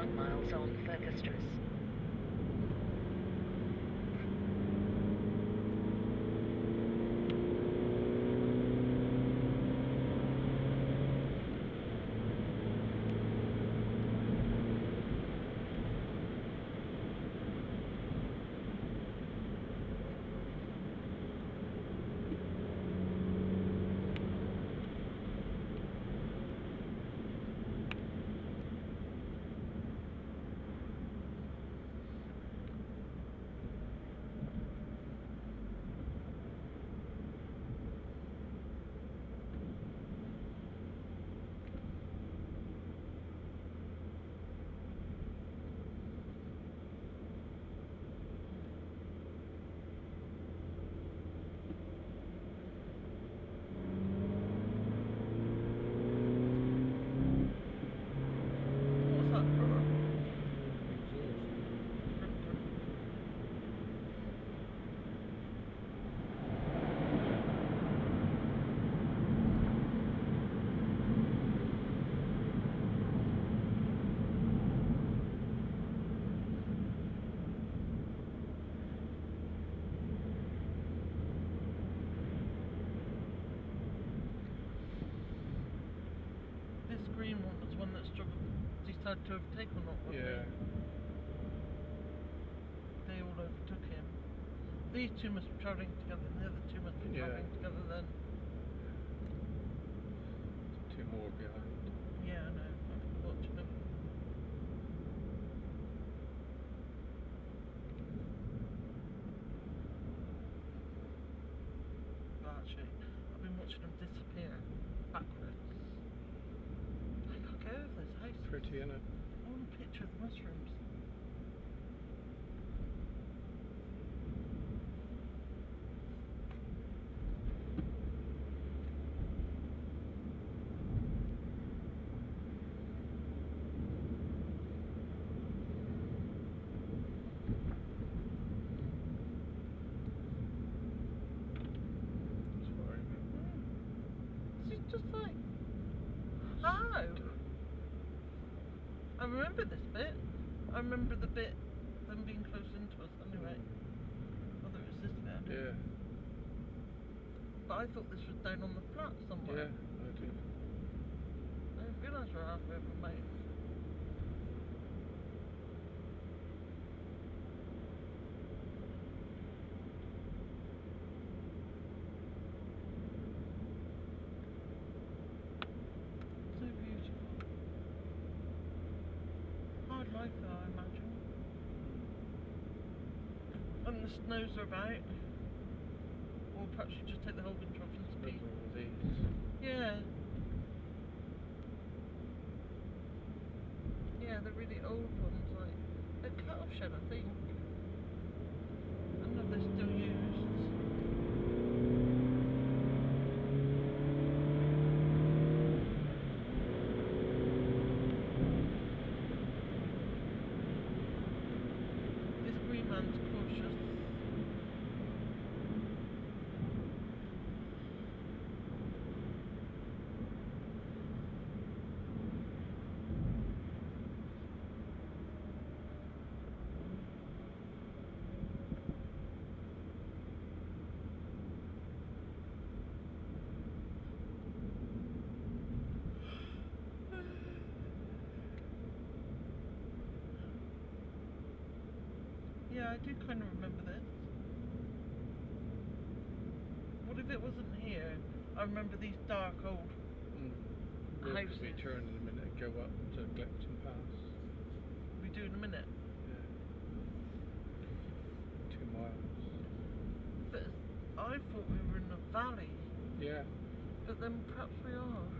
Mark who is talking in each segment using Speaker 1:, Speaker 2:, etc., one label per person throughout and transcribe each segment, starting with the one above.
Speaker 1: 5.1 miles on Fergus
Speaker 2: What's that? This green one was one that struggled, decided to overtake or not, wasn't
Speaker 3: Yeah.
Speaker 2: it? They all overtook him. These two must be travelling together, and the other two must be
Speaker 3: Yeah.
Speaker 2: travelling together then.
Speaker 3: Pretty, innit?
Speaker 2: I want a picture of the mushrooms.
Speaker 3: It's worrying
Speaker 2: This is just like. How? I remember this bit. I remember the bit them being close into us anyway. Whether it was this bit, I
Speaker 3: me.
Speaker 2: don't
Speaker 3: Yeah.
Speaker 2: But I thought this was down on the flat
Speaker 3: Yeah,
Speaker 2: somewhere.
Speaker 3: I do.
Speaker 2: I didn't realise we were halfway Mates. So beautiful. Hard life though, I imagine. And the snows are about. Or perhaps you just take the holding trough and speed.
Speaker 3: Remember all these?
Speaker 2: Yeah. Yeah, the really old ones, like a cattle shed, I think. I don't know if they're still used. This green man's cautious. Yeah, I do kind of remember this. What if it wasn't here? I remember these dark old.
Speaker 3: Mm. We'll
Speaker 2: Houses.
Speaker 3: be turn in a minute and go up to Glepton Pass.
Speaker 2: We do in a minute.
Speaker 3: Yeah. Two miles.
Speaker 2: But I thought we were in a valley,
Speaker 3: Yeah.
Speaker 2: but then perhaps we are.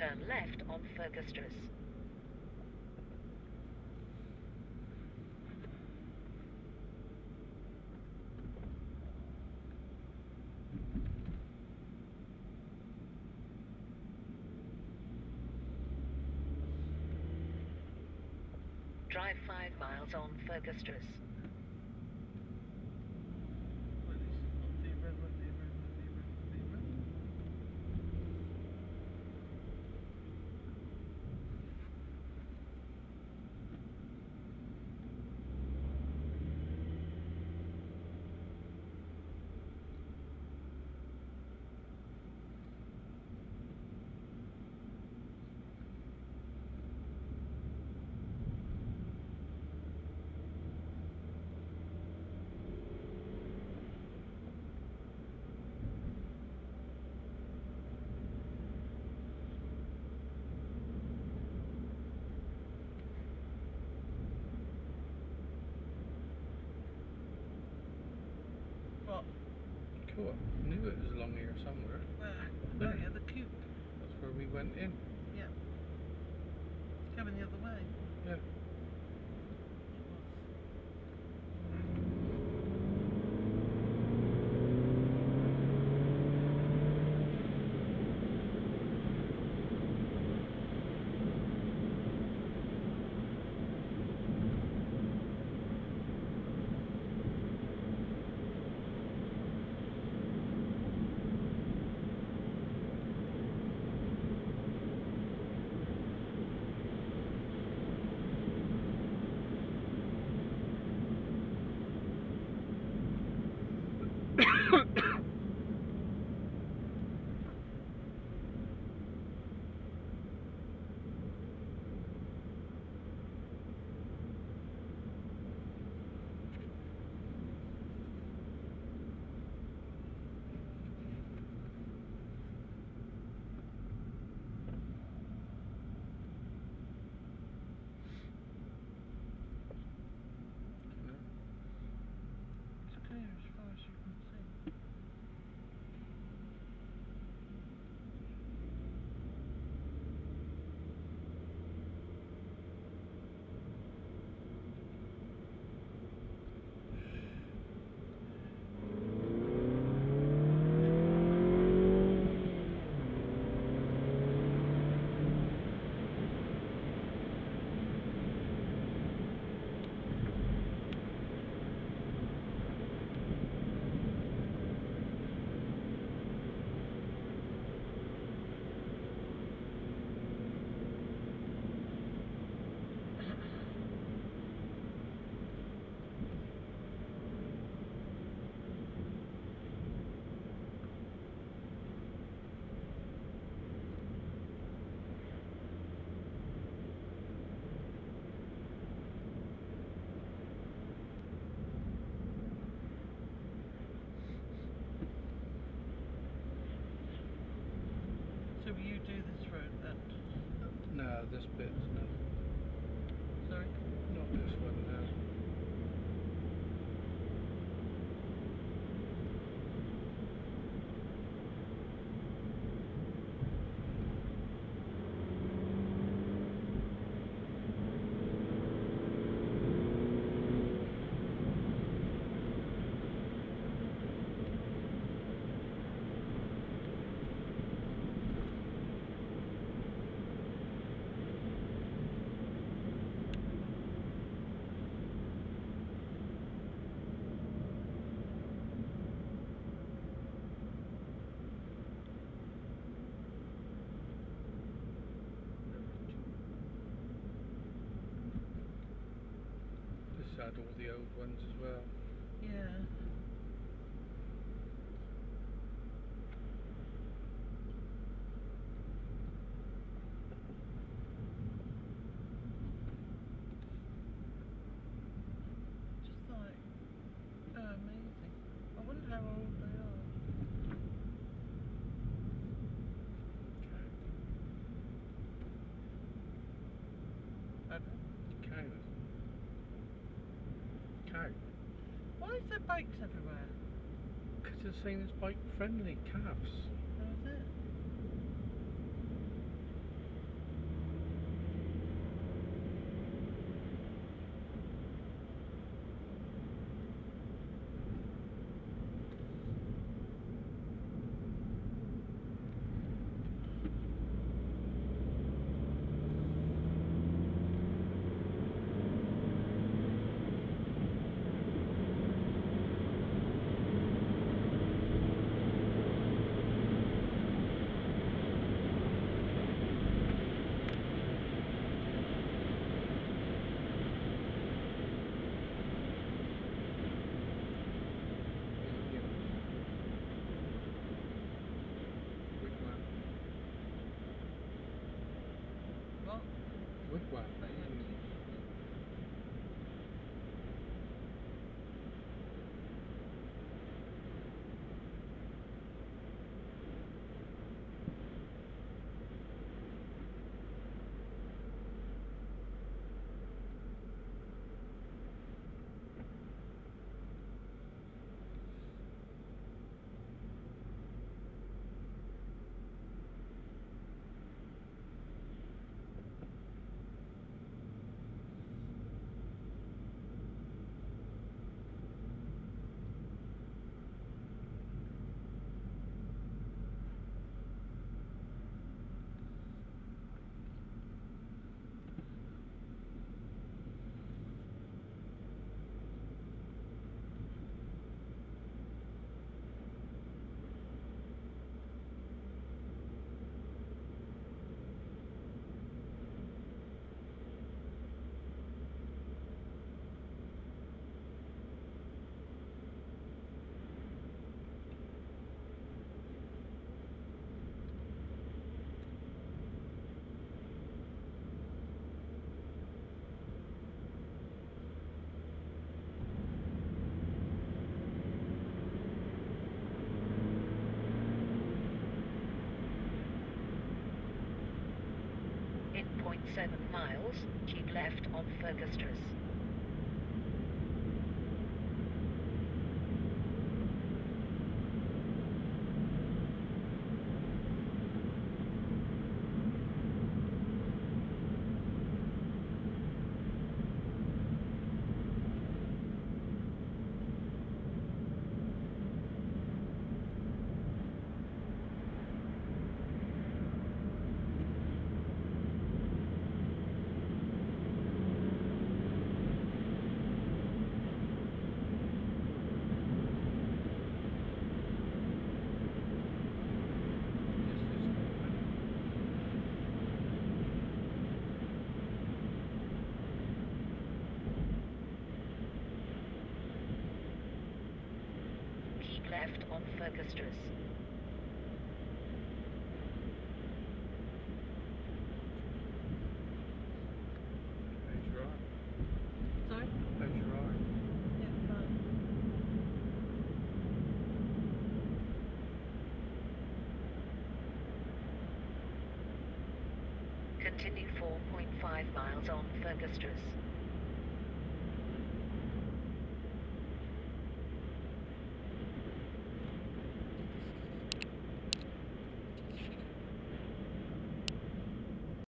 Speaker 1: turn left on Fergus Drive five miles on Fergus
Speaker 3: thought, knew it was along here somewhere.
Speaker 2: Where? Well, yeah, the coop.
Speaker 3: That's where we went in.
Speaker 2: Yeah. Coming the other way.
Speaker 3: Yeah.
Speaker 2: this
Speaker 3: business. Old ones as well.
Speaker 2: Yeah. Just like oh, amazing. I wonder how old they are. Pardon?
Speaker 3: Cows. Cow.
Speaker 2: Why is there bikes everywhere?
Speaker 3: Saying it's bike friendly, calves.
Speaker 1: 0.7 miles, keep left on Furkastrasse.
Speaker 3: Yes, there's no one.
Speaker 1: Keep left on
Speaker 3: your arm?
Speaker 2: Sorry?
Speaker 3: How's your arm?
Speaker 2: Yeah.
Speaker 1: Continue 4.5 miles on Furkastrasse.